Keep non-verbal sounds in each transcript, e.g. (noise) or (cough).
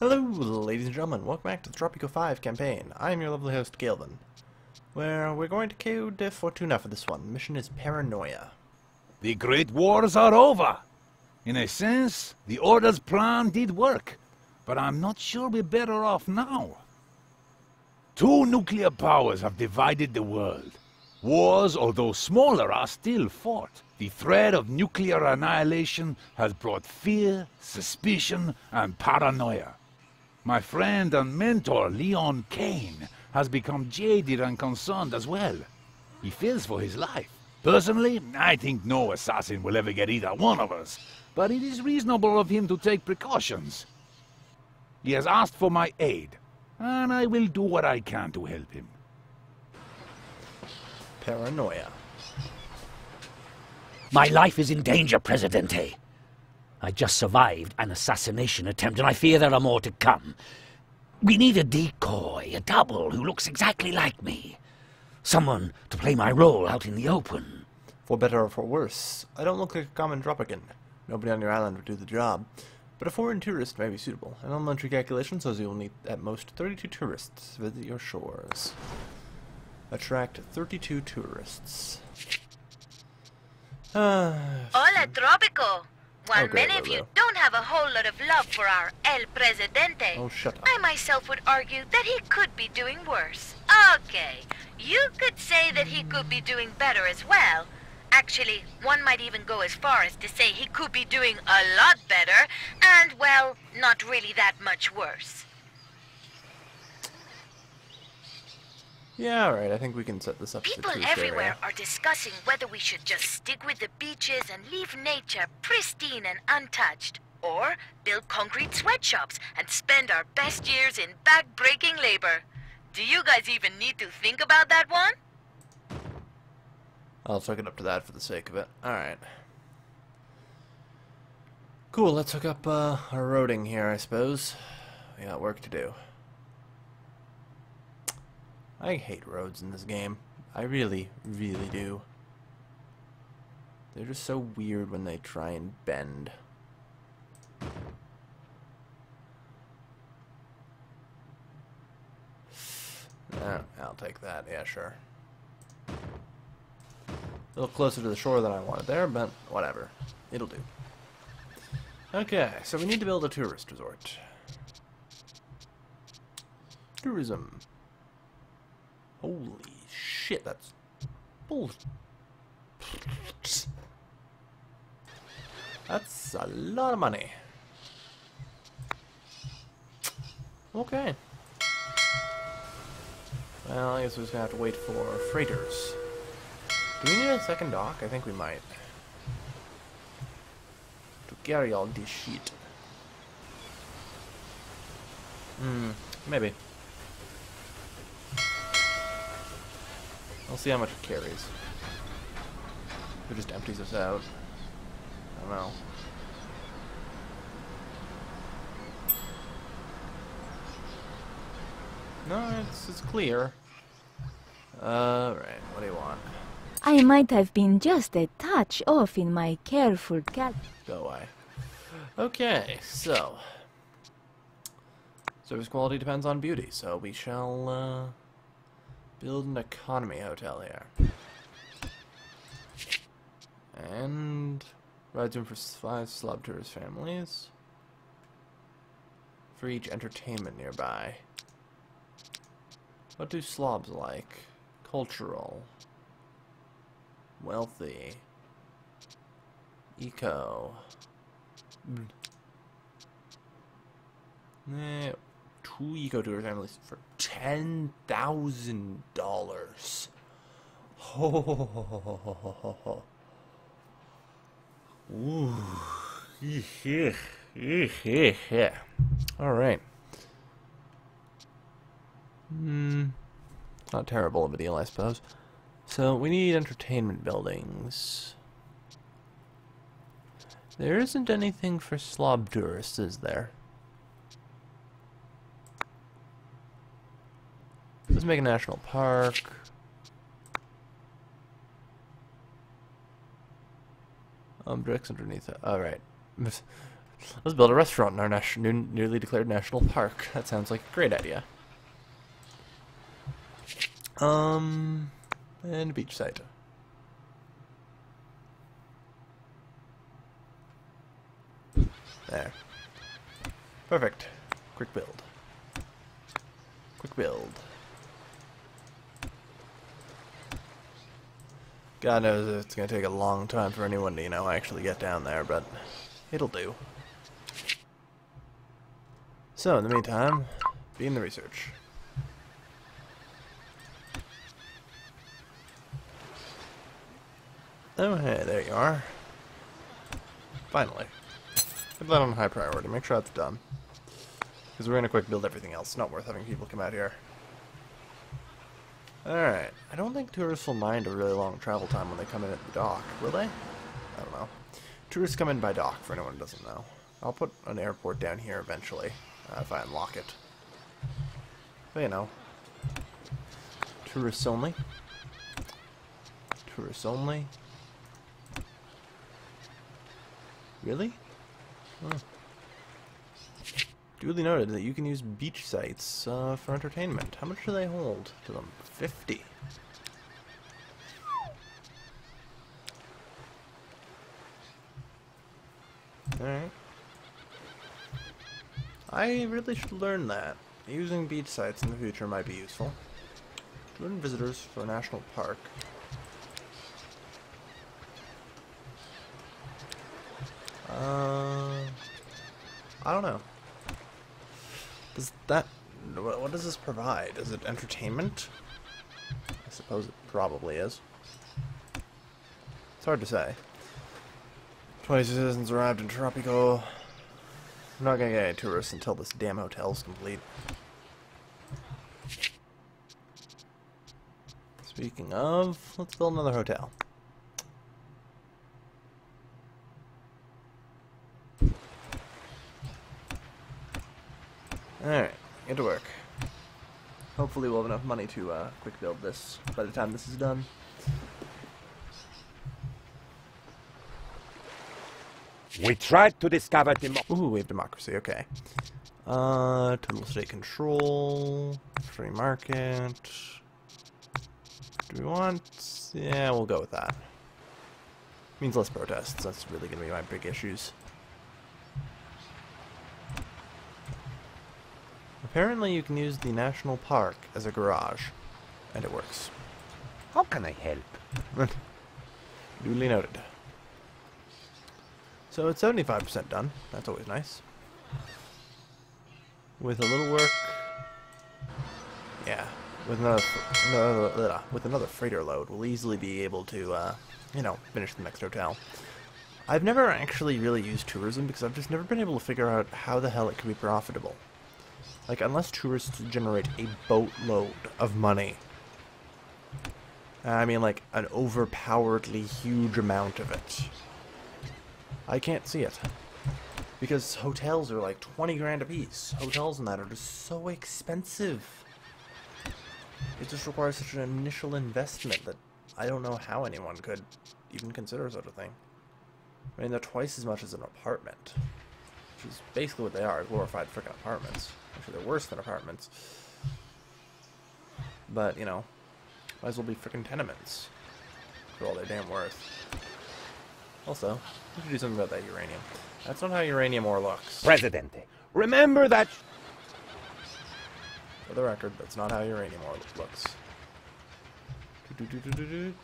Hello, ladies and gentlemen. Welcome back to the Tropico 5 campaign. I am your lovely host, Kailvin. Where we're going to Cayo de Fortuna for this one. Mission is Paranoia. The Great Wars are over. In a sense, the Order's plan did work, but I'm not sure we're better off now. Two nuclear powers have divided the world. Wars, although smaller, are still fought. The threat of nuclear annihilation has brought fear, suspicion, and paranoia. My friend and mentor, Leon Kane, has become jaded and concerned as well. He fears for his life. Personally, I think no assassin will ever get either one of us, but it is reasonable of him to take precautions. He has asked for my aid, and I will do what I can to help him. Paranoia. My life is in danger, Presidente. I just survived an assassination attempt, and I fear there are more to come. We need a decoy, a double, who looks exactly like me. Someone to play my role out in the open. For better or for worse, I don't look like a common Tropican. Nobody on your island would do the job. But a foreign tourist may be suitable. An elementary calculation says you will need at most 32 tourists to visit your shores. Attract 32 tourists. Uh, (sighs) Hola, Tropico. While great, many of you don't have a whole lot of love for our El Presidente, Oh. I myself would argue that he could be doing worse. Okay, you could say that he could be doing better as well. Actually, one might even go as far as to say he could be doing a lot better, and, well, not really that much worse. Yeah, alright, I think we can set this up People everywhere area. are discussing whether we should just stick with the beaches and leave nature pristine and untouched, or build concrete sweatshops and spend our best years in back-breaking labor. Do you guys even need to think about that one? I'll hook it up to that for the sake of it. Alright. Cool, let's hook up uh, our roading here, I suppose. We got work to do. I hate roads in this game. I really, really do. They're just so weird when they try and bend. Uh, I'll take that, yeah, sure. A little closer to the shore than I wanted there, but whatever. It'll do. Okay, so we need to build a tourist resort. Tourism. Holy shit, that's bull. That's a lot of money. Okay. Well, I guess we're just gonna have to wait for freighters. Do we need a second dock? I think we might. To carry all this shit. Hmm, maybe. I'll see how much it carries. If it just empties us out. I don't know. No, it's, it's clear. Alright, what do you want? I might have been just a touch off in my careful cal- Go away. Okay, so. Service quality depends on beauty, so we shall uh, build an economy hotel here. And rides room for five slob tourist families. For each entertainment nearby. What do slobs like? Cultural. Wealthy. Eco. Eh, two eco tour families for ten thousand dollars. Ho (laughs) Ooh. (laughs) All right. Hmm. Not terrible of a deal, I suppose. So we need entertainment buildings. There isn't anything for slob tourists, is there? Let's make a national park. Um, bricks underneath it. Alright. Let's build a restaurant in our new, newly declared national park. That sounds like a great idea. Um, and beach site. There. Perfect. Quick build. Quick build. God knows it's going to take a long time for anyone to, you know, actually get down there, but it'll do. So, in the meantime, begin the research. Oh, hey, there you are. Finally. Put that on high priority. Make sure that's done. Because we're going to quick build everything else. Not worth having people come out here. Alright. I don't think tourists will mind a really long travel time when they come in at the dock, will they? I don't know. Tourists come in by dock, for anyone who doesn't know. I'll put an airport down here eventually, uh, if I unlock it. But, you know. Tourists only. Tourists only. Really? Huh. Duly noted that you can use beach sites uh, for entertainment. How much do they hold to them? 50. Alright. I really should learn that. Using beach sites in the future might be useful. Learn visitors for a national park. Uh, I don't know. Does that... What, does this provide? Is it entertainment? I suppose it probably is. It's hard to say. 20 citizens arrived in Tropico. I'm not gonna get any tourists until this damn hotel's complete. Speaking of, let's build another hotel. Alright, get to work. Hopefully we'll have enough money to uh, quick build this by the time this is done. We tried to discover democracy. Ooh, we have democracy, okay. Uh, total state control, free market. Do we want... Yeah, we'll go with that. Means less protests, that's really going to be my big issues. Apparently you can use the national park as a garage, and it works. How can I help? (laughs) Duly noted. So it's 75% done. That's always nice. With a little work... Yeah. With another, another with another freighter load, we'll easily be able to, uh, you know, finish the next hotel. I've never actually really used tourism because I've just never been able to figure out how the hell it can be profitable. Like, unless tourists generate a boatload of money. I mean, like, an overpoweredly huge amount of it. I can't see it. Because hotels are like 20 grand a piece. Hotels and that are just so expensive. It just requires such an initial investment that I don't know how anyone could even consider such a thing. I mean, they're twice as much as an apartment. Which is basically what they are, glorified freaking apartments. Actually, they're worse than apartments. But, you know, might as well be freaking tenements. For all their damn worth. Also, we should do something about that uranium. That's not how uranium ore looks. Presidente, remember that For the record, that's not how uranium ore looks. Do-do-do-do-do-do.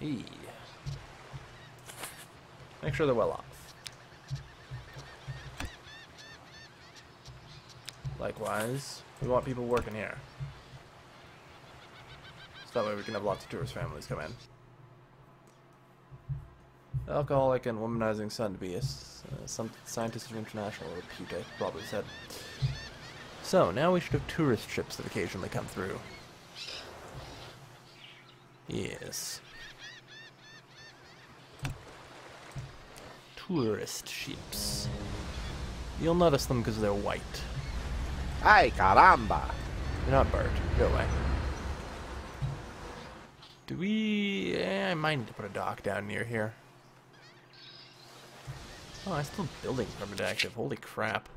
E. Make sure they're well off. Likewise, we want people working here. So that way we can have lots of tourist families come in. Alcoholic and womanizing son to be a uh, some scientist of international repute, probably said. So, now we should have tourist ships that occasionally come through. Yes. Tourist ships. You'll notice them because they're white. Ay caramba! You're not bird. Go away. Do we... Eh, I might need to put a dock down near here. Oh, I'm still building permanent active. Holy crap.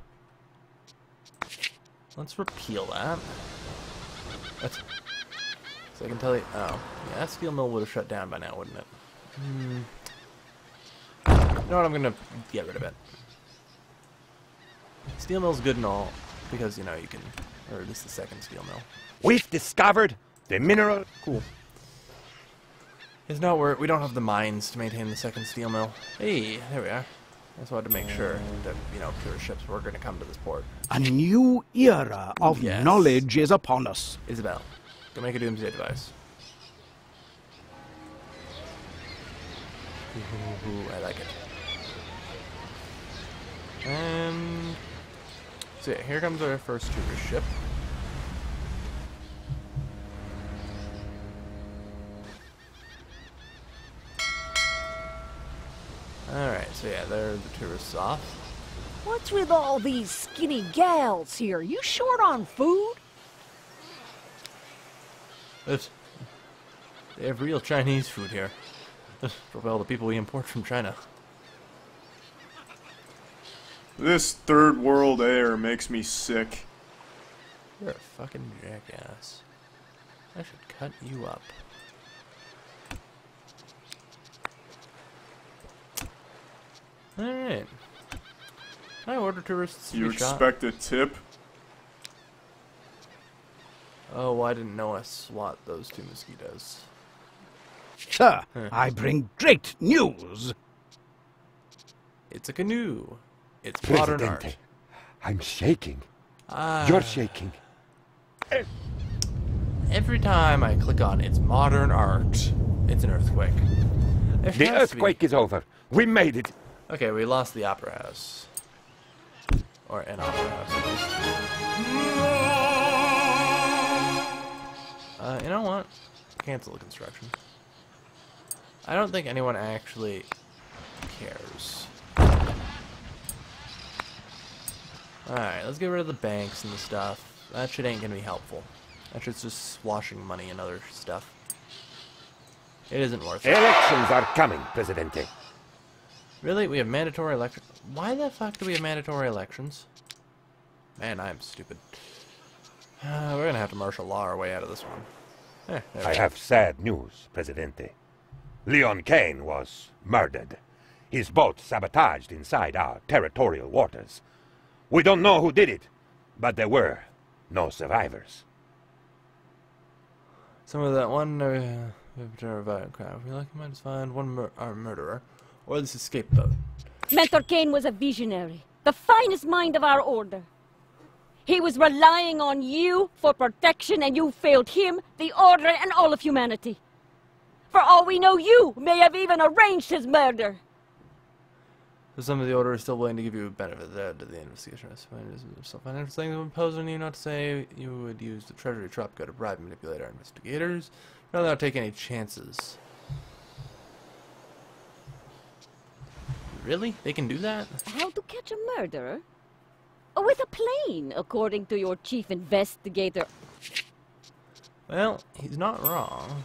Let's repeal that. That's, so I can tell you. Oh, yeah, that steel mill would have shut down by now, wouldn't it? Hmm. You know what? I'm gonna get rid of it. Steel mill's good and all because you know you can, or at least the second steel mill. We've discovered the mineral. Cool. It's not where we don't have the mines to maintain the second steel mill. Hey, there we are. I just wanted to make sure that you know tourist ships were going to come to this port. A new era of Yes. knowledge is upon us. Isabel, go make a doomsday device. Ooh, I like it. And so yeah, here comes our first tourist ship. Alright, so yeah, there are the tourists off. What's with all these skinny gals here? You short on food? But they have real Chinese food here. (laughs) For all the people we import from China. This third world air makes me sick. You're a fucking jackass. I should cut you up. Alright. I order tourists to You be shot. expect a tip? Oh, I didn't know I swat those two mosquitoes. Sir, I bring great news. It's a canoe. It's modern art. Presidente, I'm shaking. Ah, You're shaking. every time I click on it's modern art, it's an earthquake. There The has to be- earthquake is over. We made it. Okay, we lost the opera house. Or an opera house. Uh, you know what? Cancel the construction. I don't think anyone actually cares. Alright, let's get rid of the banks and the stuff. That shit ain't gonna be helpful. That shit's just washing money and other stuff. It isn't worth it. Elections are coming, Presidente. Really? We have mandatory election. Why the fuck do we have mandatory elections? Man, I am stupid. Uh, we're gonna have to martial law our way out of this one. Eh, I go. have sad news, Presidente. Leon Kane was murdered. His boat sabotaged inside our territorial waters. We don't know who did it, but there were no survivors. Some of that one uh, perpetrator of violent crime. We lucky, might just find one mur- our murderer or this scapegoat. Mentor Kane was a visionary, the finest mind of our order. He was relying on you for protection, and you failed him, the order, and all of humanity. For all we know, you may have even arranged his murder. So some of the order is still willing to give you a benefit of the doubt to the investigation. I suppose it's still financial things would impose on you not to say you would use the treasury trap go to bribe and manipulate our investigators. Rather not take any chances. Really? They can do that? How to catch a murderer? Oh, with a plane, according to your chief investigator. Well, he's not wrong.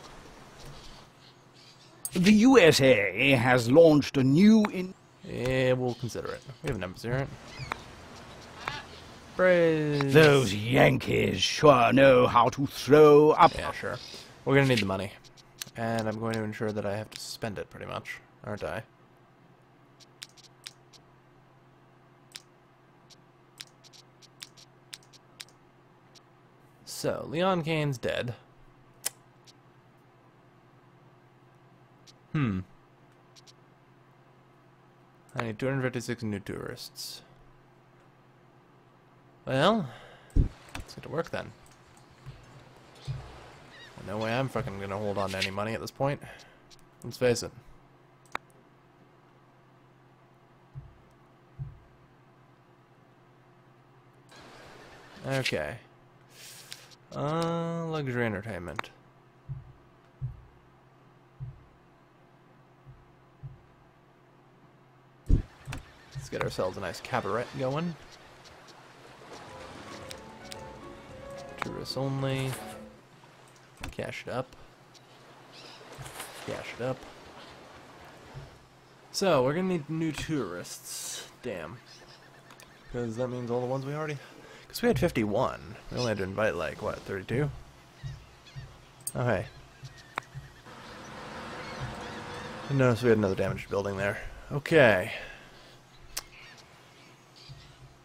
The USA has launched a new in Yeah, we'll consider it. We have an embassy, right? Praise. Those Yankees sure know how to throw up. Yeah, sure. We're gonna need the money. And I'm going to ensure that I have to spend it pretty much, aren't I? So, Leon Kane's dead. Hmm. I need 256 new tourists. Well, let's get to work then. No way I'm fucking gonna hold on to any money at this point. Let's face it. Okay. Uh, luxury entertainment. Get ourselves a nice cabaret going. Tourists only. Cash it up. Cash it up. So, we're gonna need new tourists. Damn. Because that means all the ones we already... Because we had 51. We only had to invite, like, what, 32? Oh, hey. I noticed we had another damaged building there. Okay.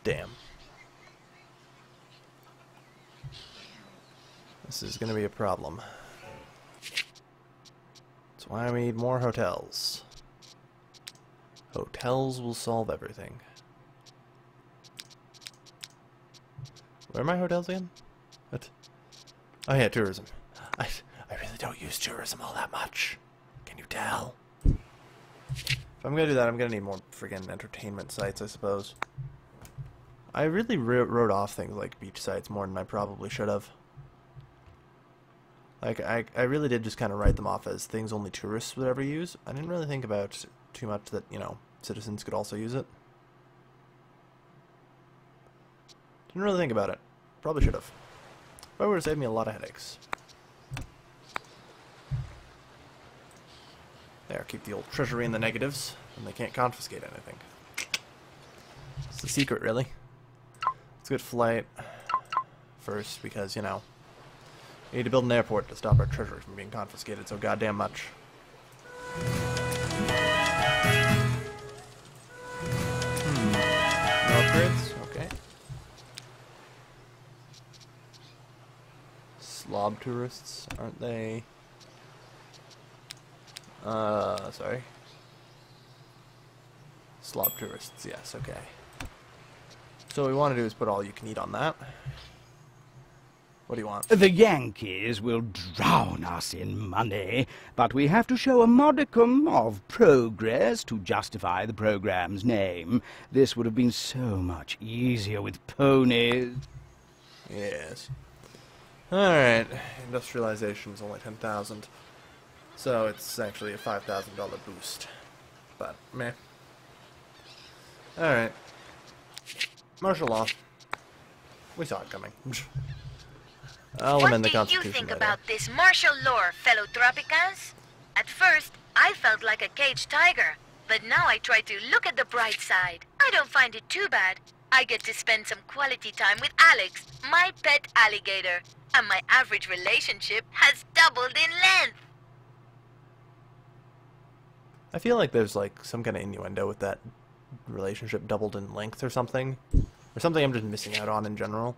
Damn. This is gonna be a problem. That's why we need more hotels. Hotels will solve everything. Where are my hotels again? What? Oh yeah, tourism. I, I really don't use tourism all that much. Can you tell? If I'm gonna do that, I'm gonna need more friggin' entertainment sites, I suppose. I really wrote off things like beach sites more than I probably should have. Like, I, I really did just kind of write them off as things only tourists would ever use. I didn't really think about too much that, you know, citizens could also use it. Didn't really think about it. Probably should have. Probably would have saved me a lot of headaches. There, keep the old treasury in the negatives, and they can't confiscate anything. It's the secret, really. Good flight. First, because, you know, we need to build an airport to stop our treasury from being confiscated so goddamn much. Hmm. Okay. Slob tourists, aren't they? Uh, sorry. Slob tourists, yes, okay. So what we want to do is put all you can eat on that. What do you want? The Yankees will drown us in money, but we have to show a modicum of progress to justify the program's name. This would have been so much easier with ponies. Yes. Alright, industrialization is only 10,000. So it's actually a $5,000 boost. But, meh. Alright. Martial law. We saw it coming. (laughs) I'll what amend the Constitution. What do you think later. about this martial law, fellow Tropicans? At first, I felt like a caged tiger, but now I try to look at the bright side. I don't find it too bad. I get to spend some quality time with Alex, my pet alligator, and my average relationship has doubled in length. I feel like there's like some kind of innuendo with that relationship doubled in length or something. Or something I'm just missing out on in general.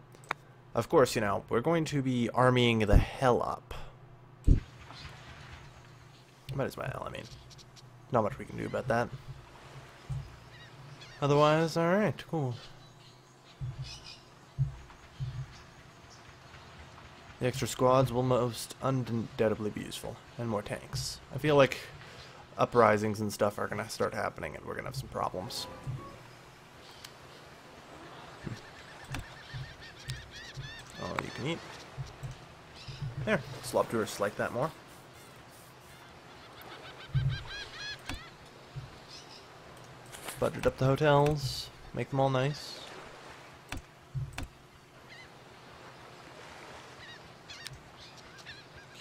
Of course, you know, we're going to be armying the hell up. Might as well, I mean. Not much we can do about that. Otherwise, alright, cool. The extra squads will most undoubtedly be useful. And more tanks. I feel like uprisings and stuff are going to start happening and we're going to have some problems. Oh, you can eat. There, slob tourists like that more. Budget up the hotels, make them all nice.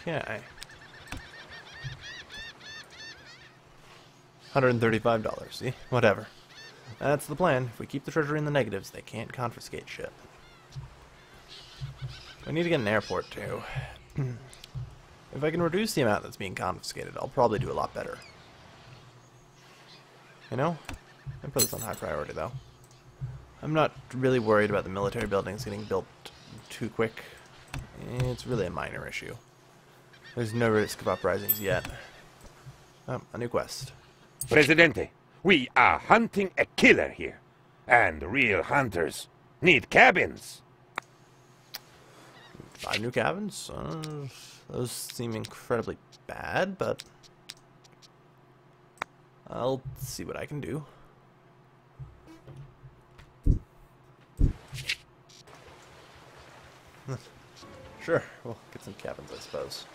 Okay. $135, see? Whatever. That's the plan. If we keep the treasury in the negatives, they can't confiscate shit. We need to get an airport, too. (clears throat) if I can reduce the amount that's being confiscated, I'll probably do a lot better. You know? I put this on high priority, though. I'm not really worried about the military buildings getting built too quick. It's really a minor issue. There's no risk of uprisings yet. Oh, a new quest. Presidente, we are hunting a killer here. And real hunters need cabins. Five new cabins? Uh, those seem incredibly bad, but... I'll see what I can do. (laughs) sure, we'll get some cabins, I suppose.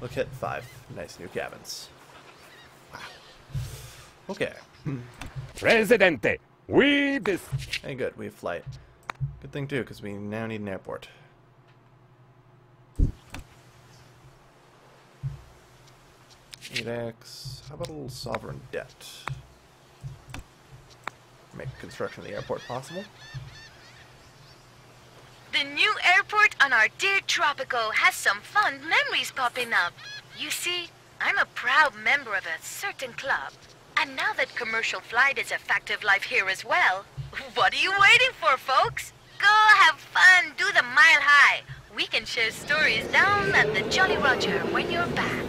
Look at five nice new cabins. Wow. Okay. (clears throat) Presidente, we dis... Hey, good, we have flight. Good thing, too, because we now need an airport. 8x. How about a little sovereign debt? Make construction of the airport possible. The new airport on our dear Tropico has some fond memories popping up. You see, I'm a proud member of a certain club. And now that commercial flight is a fact of life here as well, what are you waiting for, folks? Go have fun, do the mile high. We can share stories down at the Jolly Roger when you're back.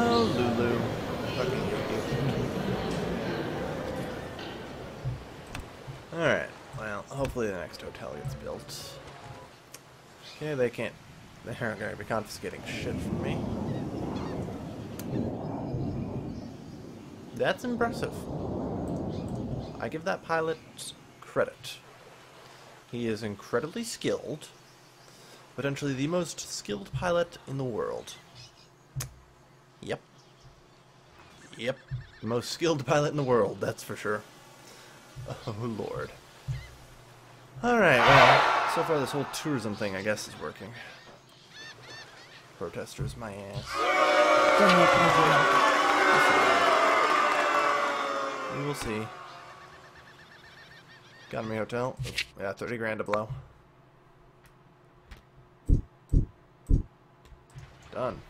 Oh, Lulu. Fucking Alright, well, hopefully the next hotel gets built. Okay, they can't. They're going to be confiscating shit from me. That's impressive. I give that pilot credit. He is incredibly skilled. Potentially the most skilled pilot in the world. Yep. Yep. Most skilled pilot in the world, that's for sure. Oh, Lord. Alright, well, so far this whole tourism thing, I guess, is working. Protesters, my ass. We will see. Economy Hotel. Oh, yeah, 30 grand to blow. Done.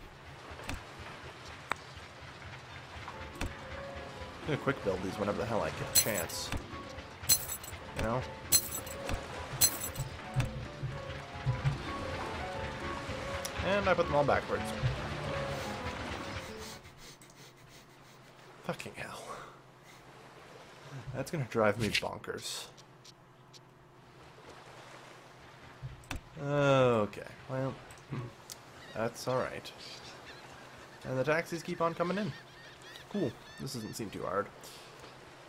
Gonna quick build these whenever the hell I get a chance. You know? And I put them all backwards. Fucking hell. That's gonna drive me bonkers. Okay, well, that's alright. And the taxis keep on coming in. Cool. This doesn't seem too hard.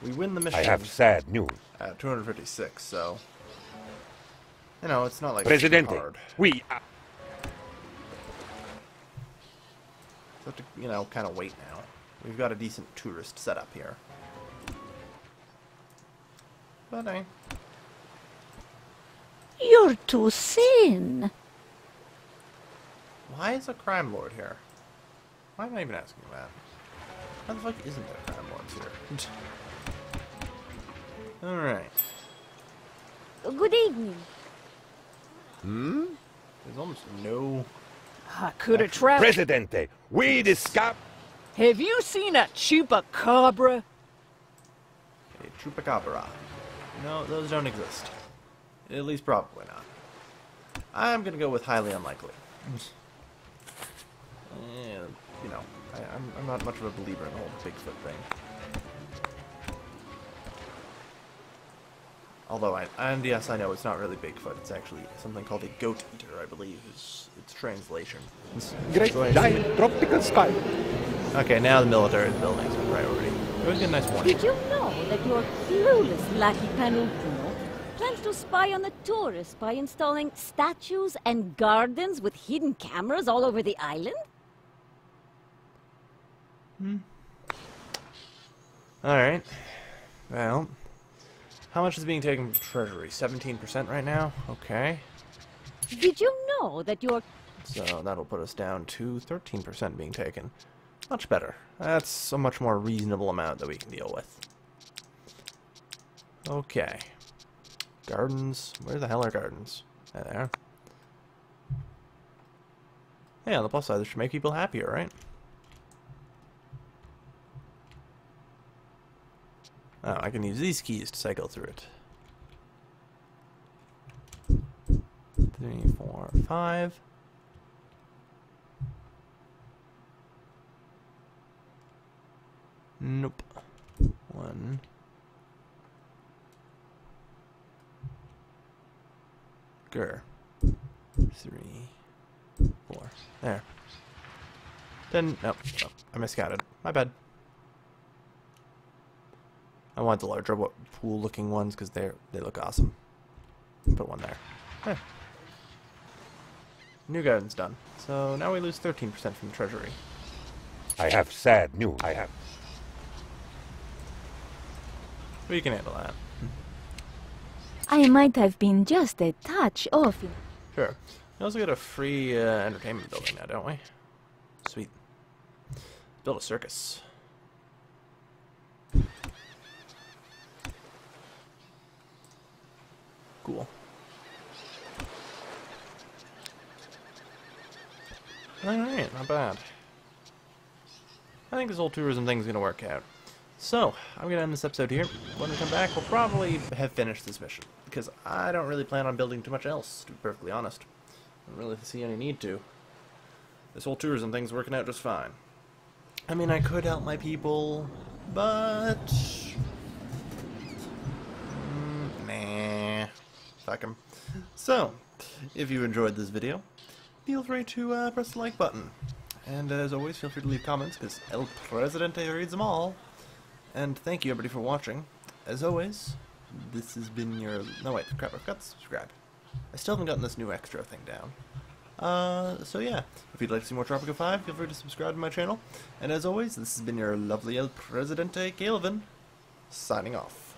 We win the mission I have sad news. at 256, so... You know, it's not like it's Presidente, hard. we are... So have to, you know, kind of wait now. We've got a decent tourist setup here. But I... You're too thin. Why is a crime lord here? Why am I even asking that? How the fuck isn't there crime lords here? Alright. Good evening. Hmm? There's almost no... I could have traveled. Presidente, we discover... Have you seen a chupacabra? A chupacabra. No, those don't exist. At least probably not. I'm gonna go with highly unlikely. and, you know, I, I'm, I'm not much of a believer in the whole Bigfoot thing. Although, I, and yes, I know it's not really Bigfoot. It's actually something called a goat eater, I believe, is its translation. Great giant tropical sky. Okay, now the military building is a priority. It was get a nice warning. Did you know that your clueless lackey Penultimo plans to spy on the tourists by installing statues and gardens with hidden cameras all over the island? Mm-hmm. Alright. Well, how much is being taken from the Treasury? 17% right now? Okay. Did you know that your So that'll put us down to 13% being taken. Much better. That's a much more reasonable amount that we can deal with. Okay. Gardens. Where the hell are gardens? There they are. Hey, on the plus side, this should make people happier, right? Oh, I can use these keys to cycle through it. Three, four, five. Nope. One. Grr. Three. Four. There. Then, nope. nope. I miscounted. My bad. I want the larger pool looking ones because they're they look awesome. Put one there. There. New garden's done. So now we lose 13% from the treasury. I have sad news. I have... We can handle that. I might have been just a touch off. Sure. We also get a free uh, entertainment building now, don't we? Sweet. Build a circus. Cool. Alright, not bad. I think this whole tourism thing's gonna work out. So, I'm gonna end this episode here. When we come back, we'll probably have finished this mission. Because I don't really plan on building too much else, to be perfectly honest. I don't really see any need to. This whole tourism thing's working out just fine. I mean, I could help my people, but... Mm, nah. Fuck 'em. So, if you enjoyed this video, feel free to uh, press the like button. And as always, feel free to leave comments, because El Presidente reads them all. And thank you everybody for watching. As always, this has been your... No wait, crap, I forgot to subscribe. I still haven't gotten this new extra thing down. Uh, so yeah, if you'd like to see more Tropico 5, feel free to subscribe to my channel. And as always, this has been your lovely El Presidente Kailvin, signing off.